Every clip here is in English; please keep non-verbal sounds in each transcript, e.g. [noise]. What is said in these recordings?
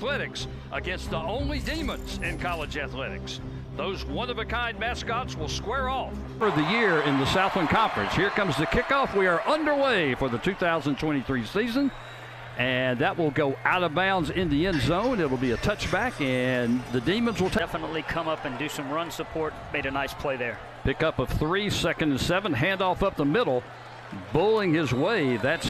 athletics against the only demons in college athletics. Those one-of-a-kind mascots will square off for the year in the Southland Conference. Here comes the kickoff. We are underway for the 2023 season. And that will go out of bounds in the end zone. It'll be a touchback, and the Demons will definitely come up and do some run support. Made a nice play there. Pick up of three, second and seven. Handoff up the middle. Bowling his way. That's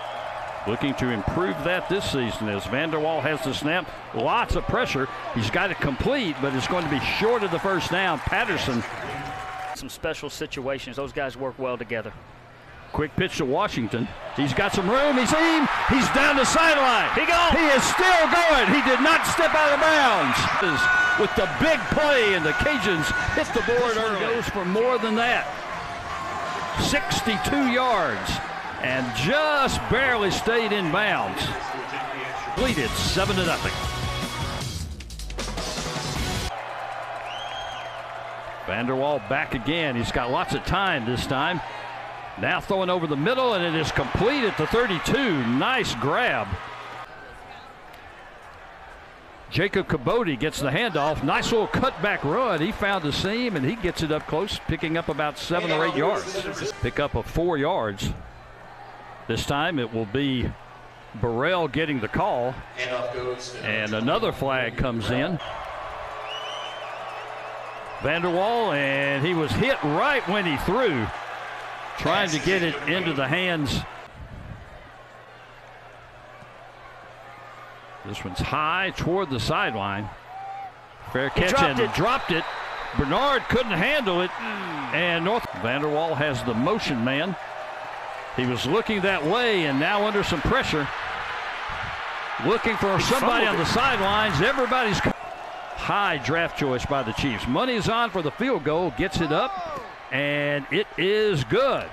looking to improve that this season as Vanderwall has the snap. Lots of pressure. He's got it complete, but it's going to be short of the first down. Patterson. Some special situations. Those guys work well together. Quick pitch to Washington. He's got some room. He's in. He's down the sideline. He goes. He is still going. He did not step out of bounds. With the big play, and the Cajuns hit the board early. Goes for more than that. 62 yards and just barely stayed in bounds. Completed 7 to nothing. Vanderwall back again. He's got lots of time this time. Now throwing over the middle, and it is complete at the 32. Nice grab. Jacob Kibodi gets the handoff. Nice little cutback run. He found the seam, and he gets it up close, picking up about seven or eight yards. Pick up of four yards. This time it will be Burrell getting the call. And another flag comes in. Vanderwall, and he was hit right when he threw, trying to get it into the hands. This one's high toward the sideline. Fair catch dropped and it. dropped it. Bernard couldn't handle it, and North Vanderwall has the motion man. He was looking that way, and now under some pressure, looking for somebody on the sidelines. Everybody's high draft choice by the Chiefs. Money's on for the field goal. Gets it up, and it is good.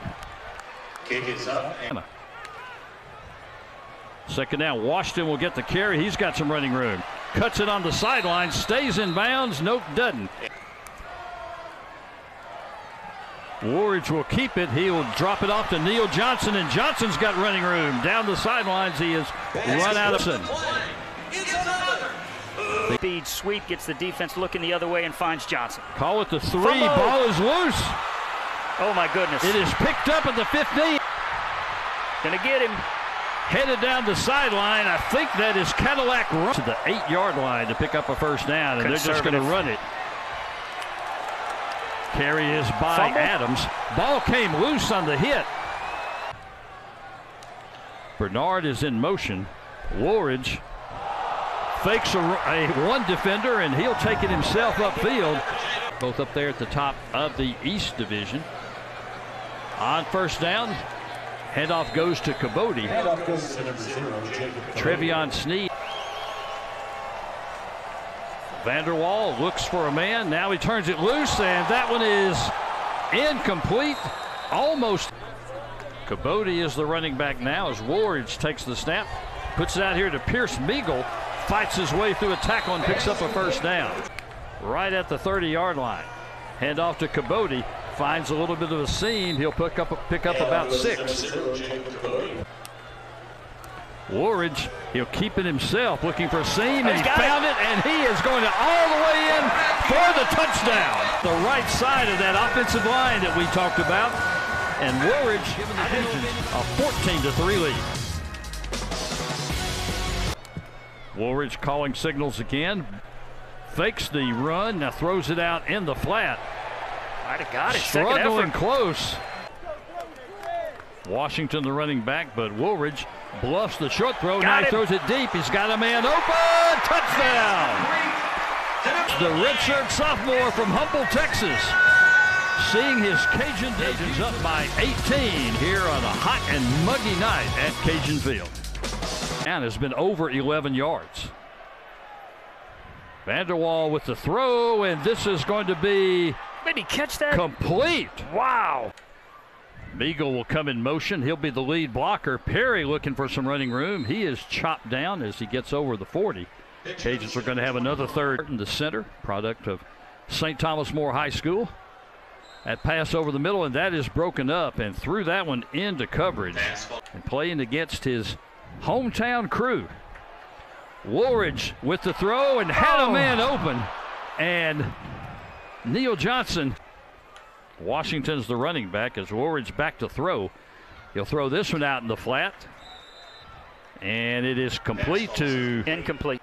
Kick is up. Second down, Washington will get the carry. He's got some running room. Cuts it on the sideline, stays in bounds. Nope, doesn't. Warridge will keep it. He'll drop it off to Neal Johnson, and Johnson's got running room. Down the sidelines, he has run out of. Speed sweep gets the defense looking the other way and finds Johnson. Call it the three. Fumble. Ball is loose. Oh my goodness. It is picked up at the 15. Gonna get him. Headed down the sideline. I think that is Cadillac run to the eight yard line to pick up a first down, and they're just going to run it. Carry is by Fumble. Adams. Ball came loose on the hit. Bernard is in motion. Wooldridge fakes a, a one defender, and he'll take it himself upfield. Both up there at the top of the East Division. On first down, handoff goes to Kibodi. Trevion Sneed. Vanderwall looks for a man. Now he turns it loose, and that one is incomplete. Almost. Kibodi is the running back now as Wooldridge takes the snap, puts it out here to Pierce Meagle, fights his way through a tackle and picks up a first down. Right at the 30 yard line. Hand off to Kibodi, finds a little bit of a seam. He'll pick up pick up about six. Wooldridge, he'll keep it himself, looking for a seam, and He's he found it. and he is going to all the way in for the touchdown. The right side of that offensive line that we talked about, and Wooldridge giving the Cajuns a 14 to three lead. Wooldridge calling signals again, fakes the run, now throws it out in the flat. Might have got it. Second Struggling effort. close. Washington the running back, but Wooldridge bluffs the short throw. Got now he throws it deep. He's got a man open. Touchdown. The redshirt sophomore from Humboldt, Texas. Seeing his Cajun Cajuns up by 18 here on a hot and muggy night at Cajun Field. And has been over 11 yards. Vanderwall with the throw, and this is going to be Did he catch that? complete. Wow. Beagle will come in motion. He'll be the lead blocker. Perry looking for some running room. He is chopped down as he gets over the 40. Cajuns are going to have another third in the center, product of St. Thomas More High School. That pass over the middle, and that is broken up and threw that one into coverage and playing against his hometown crew. Wooldridge with the throw and had Oh. a man open. And Neal Johnson, Washington's the running back as Wooldridge back to throw. He'll throw this one out in the flat. And it is complete to Incomplete.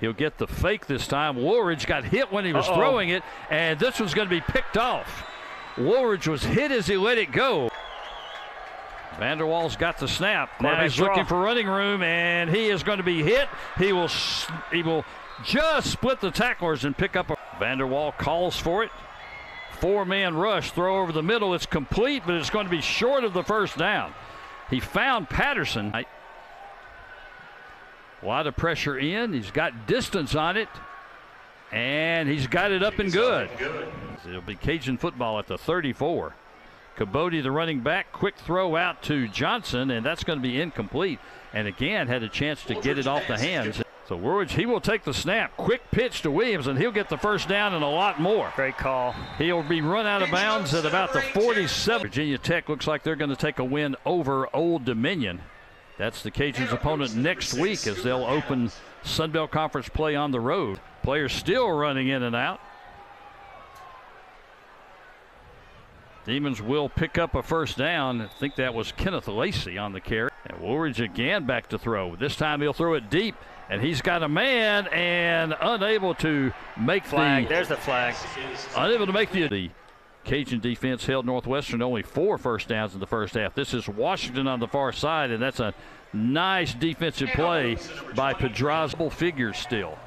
He'll get the fake this time. Wooldridge got hit when he was Uh-oh. throwing it, and this one's going to be picked off. Wooldridge was hit as he let it go. Vanderwall's got the snap. Now he's looking for running room, and he is going to be hit. He will he will just split the tacklers and pick up a. Vanderwall calls for it. Four-man rush, throw over the middle. It's complete, but it's going to be short of the first down. He found Patterson. A lot of pressure in. He's got distance on it. And he's got it up and good. It'll be Cajun football at the 34. Kibodi, the running back, quick throw out to Johnson, and that's going to be incomplete. And again, had a chance to get it off the hands. So Wooldridge, he will take the snap. Quick pitch to Williams, and he'll get the first down and a lot more. Great call. He'll be run out of bounds at about the 47. Virginia Tech looks like they're going to take a win over Old Dominion. That's the Cajuns' opponent next week as they'll open Sunbelt Conference play on the road. Players still running in and out. Demons will pick up a first down. I think that was Kenneth Lacey on the carry. And Wooldridge again back to throw. This time he'll throw it deep, and he's got a man and unable to make Flag. the There's the flag. unable to make the, the Cajun defense held Northwestern only four first downs in the first half. This is Washington on the far side, and that's a nice defensive play by Pedraza. Figures still.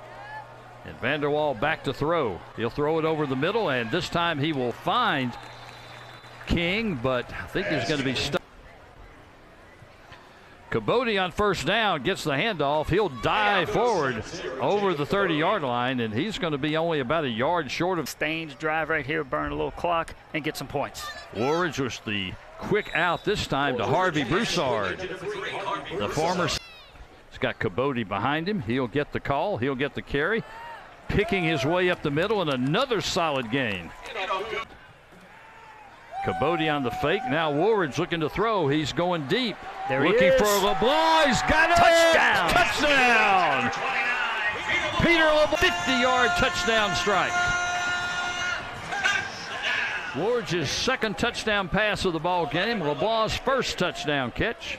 And Vanderwall back to throw. He'll throw it over the middle, and this time he will find King, but I think he's going to be stuck. Kibodi on first down gets the handoff. He'll dive forward over the 30 yard line, and he's going to be only about a yard short of Staines drive right here, burn a little clock, and get some points. Wooldridge was the quick out this time to Harvey Broussard. The former. He's got Kibodi behind him. He'll get the call. He'll get the carry. Picking his way up the middle and another solid gain. Kibodi on the fake. Now Wooldridge looking to throw. He's going deep. There he looking is. for LeBlanc. He's got it. Touchdown. Touchdown. Peter LeBlanc, 50 yard touchdown strike. Wooldridge's second touchdown pass of the ball game. LeBlanc's first touchdown catch.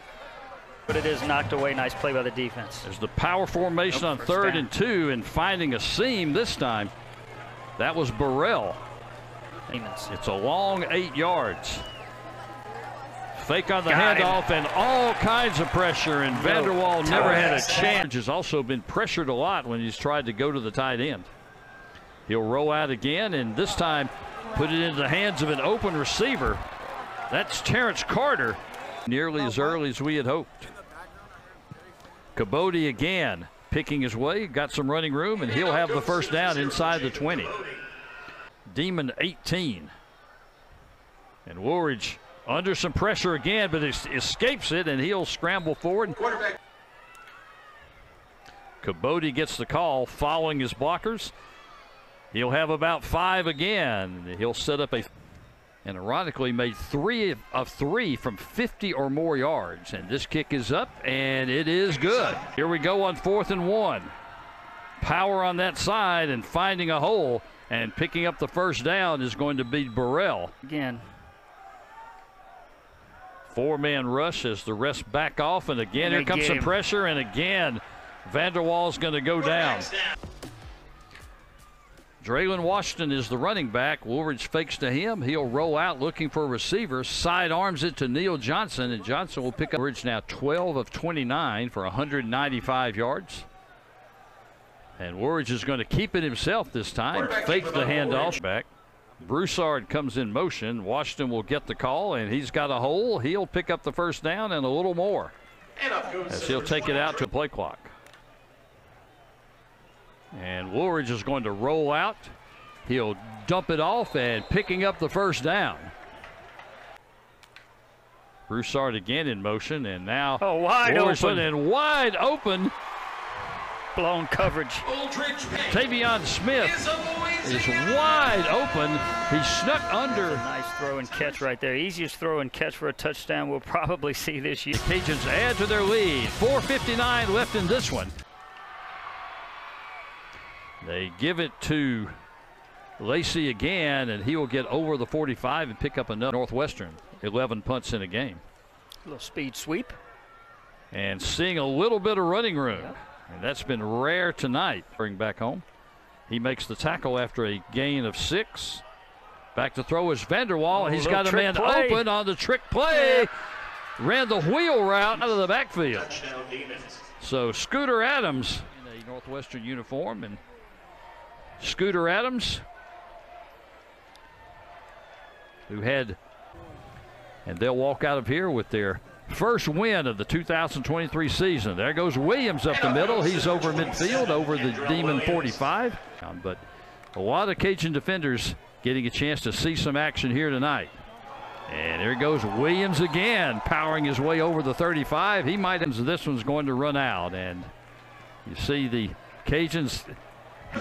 But it is knocked away. Nice play by the defense. There's the power formation on Nope, first third down. and two and finding a seam this time. That was Burrell. Demons. It's a long eight yards. Fake on the Got him. handoff and all kinds of pressure, and. Vanderwall never had a chance. Has also been pressured a lot when he's tried to go to the tight end. He'll roll out again, and this time put it into the hands of an open receiver. That's Terrence Carter, nearly as early as we had hoped. Kibodi again picking his way, got some running room, and he'll have the first down inside the 20. Demon 18. And Wooldridge under some pressure again, but es- escapes it, and he'll scramble forward. Kibodi gets the call, following his blockers. He'll have about five again. He'll set up a, and ironically made three of three from 50 or more yards. And this kick is up, and it is good. Here we go on fourth and one. Power on that side and finding a hole and picking up the first down is going to be Burrell. Again. Four man rush as the rest back off, and again And here comes get some him. pressure, and again Vanderwall's going to go down. Draylon Washington is the running back. Wooldridge fakes to him. He'll roll out looking for a receiver. Side arms it to Neal Johnson, and Johnson will pick up Wooldridge now 12 of 29 for 195 yards. And Wooldridge is going to keep it himself this time. Fake the handoff back. Broussard comes in motion. Washington will get the call, and he's got a hole. He'll pick up the first down and a little more as he'll take it out to a play clock. And Wooldridge is going to roll out. He'll dump it off and picking up the first down. Broussard again in motion, and now Oh, wide Wooldridge open. and wide open. Blown coverage. Tavion Smith is wide open. He snuck under. Nice throw and catch right there. Easiest throw and catch for a touchdown we'll probably [laughs] see this year. Cajuns add to their lead. 4.59 left in this one. They give it to Lacey again, and he will get over the 45 and pick up another Northwestern. 11 punts in a game. A little speed sweep. And seeing a little bit of running room. And that's been rare tonight. Bring back home. He makes the tackle after a gain of six. Back to throw is Vanderwall. Oh, He's little got a man play. open on the trick play. Ran the wheel route out of the backfield. So Scooter Adams in a Northwestern uniform and Scooter Adams who had and they'll walk out of here with their first win of the 2023 season. There goes Williams up the middle. He's over midfield over the Demon 45. Um, But a lot of Cajun defenders getting a chance to see some action here tonight. And there goes Williams again, powering his way over the 35. He might, this one's going to run out. And you see the Cajuns,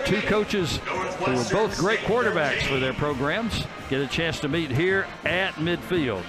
two coaches who were both great quarterbacks for their programs, get a chance to meet here at midfield.